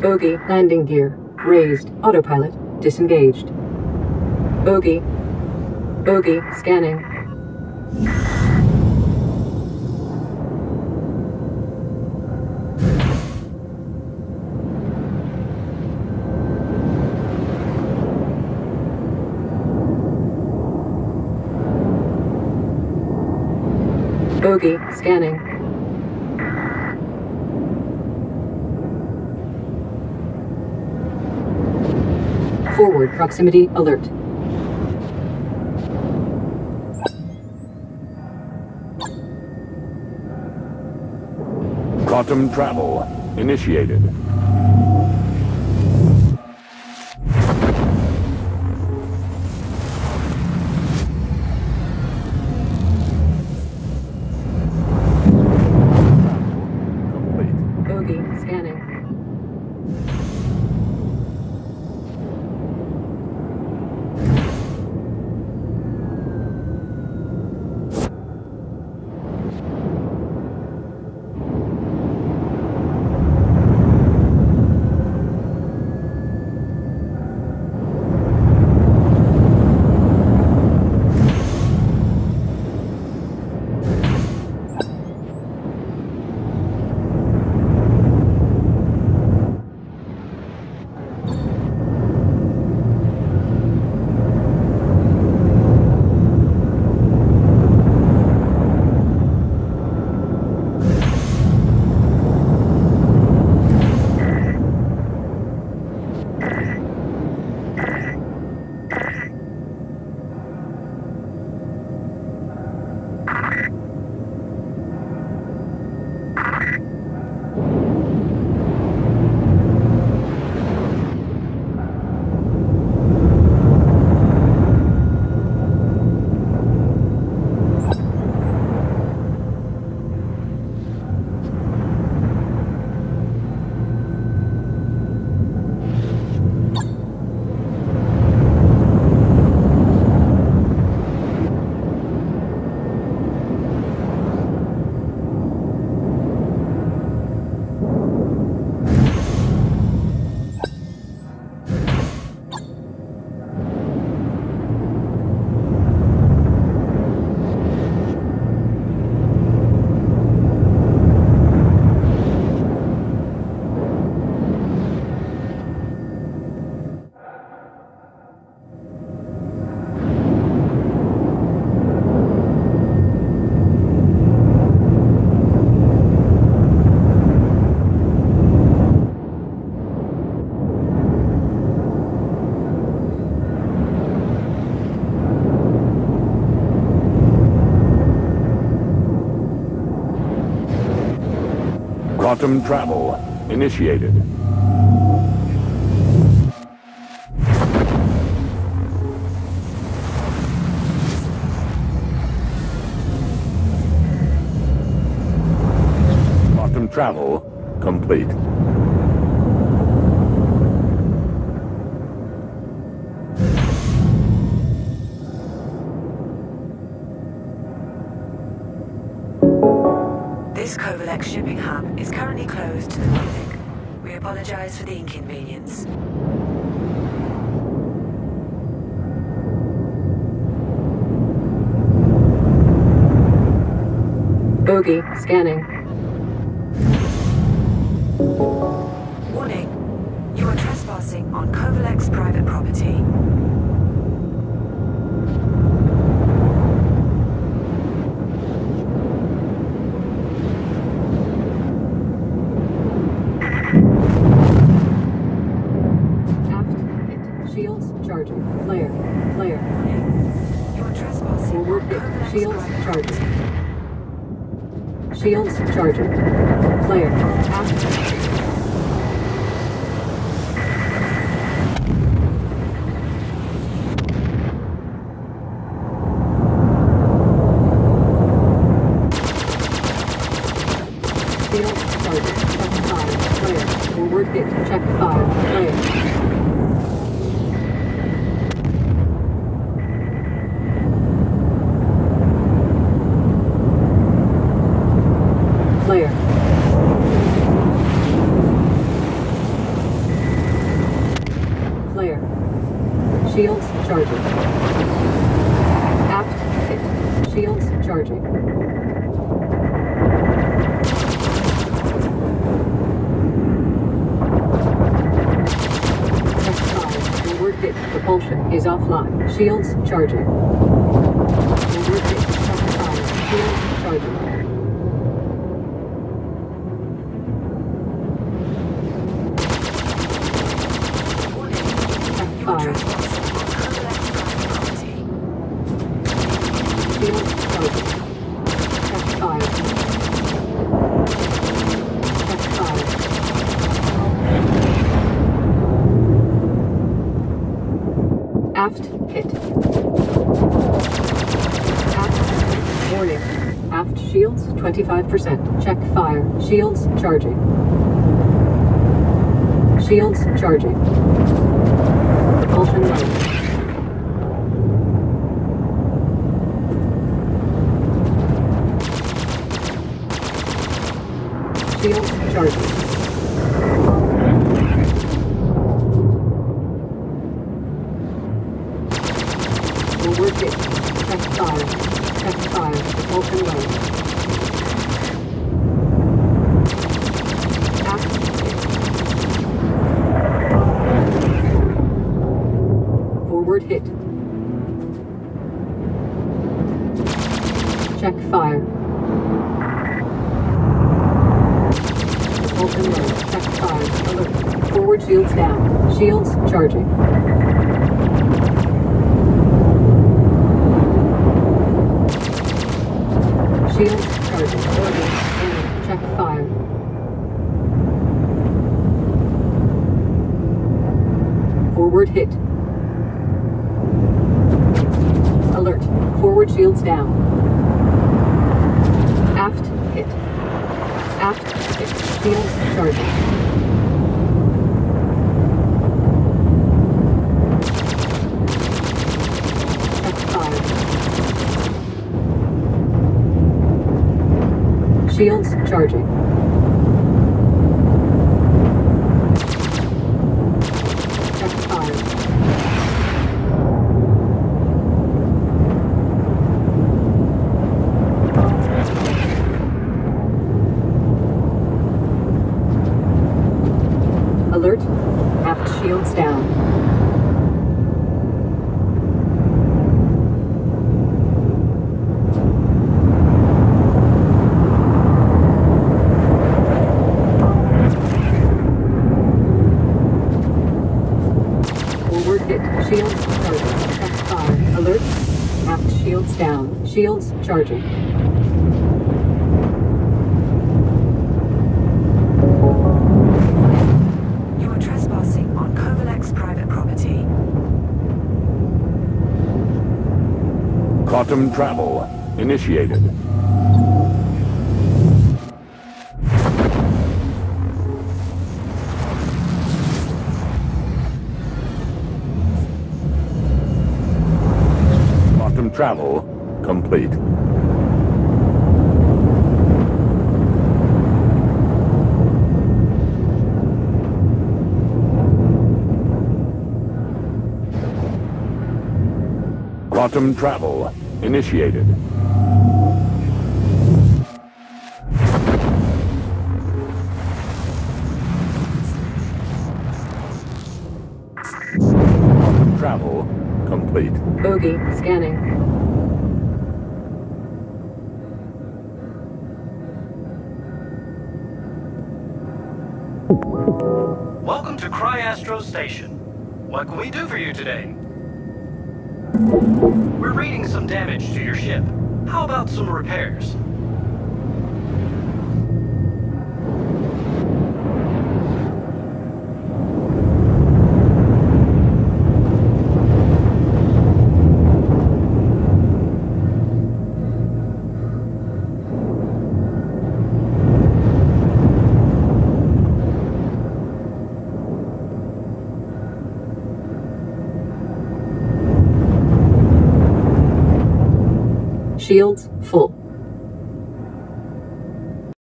Bogey, landing gear. Raised. Autopilot. Disengaged. Bogey. Bogey, scanning. Bogey, scanning. Forward proximity alert. Quantum travel initiated. Quantum travel initiated. Quantum travel complete. This Covalex shipping hub is currently closed to the public. We apologize for the inconvenience. Bogey, scanning. Warning. You are trespassing on Covalex private property. Aft, hit. Shields, charging. Flare, flare. You are trespassing Forward on Shields, property. Shields, charging. Flare, aft. Shields, charging. Check 5, flare. Forward. Check 5, clear. Clear. Shields charging. Aft. Hit. Shields charging. Forward hit. Propulsion is offline. Shields charging. Forward hit. Shields charging. Aft hit. Aft. Warning. Aft shields 25%. Check fire. Shields charging. Shields charging. Propulsion Shields charging. Forward hit. Check fire. Check fire. Propulsion low. Aft hit. Forward hit. Check fire. Propulsion low. Check fire. Alert. Forward shields down. Shields charging. Shields charging. Warning. Check fire. Forward hit. Alert. Forward shields down. Aft hit. Aft hit. Shields charging. Check fire. Shields charging. Alert. Aft shields down. Forward hit. Shields charging. Check fire. Alert. Aft shields down. Shields charging. You are trespassing on Covalex private property. Quantum travel initiated. Travel complete. Quantum travel initiated. Quantum travel complete. Bogey scanning. Welcome to Cry-Astro Station. What can we do for you today? We're reading some damage to your ship. How about some repairs? Shields full.